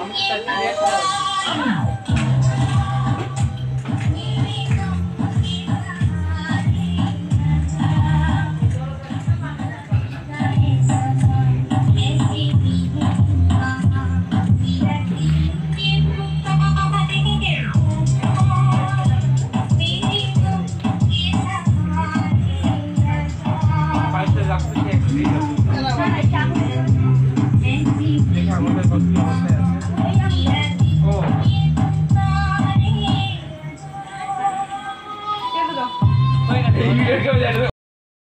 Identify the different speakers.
Speaker 1: homem
Speaker 2: que Oigan,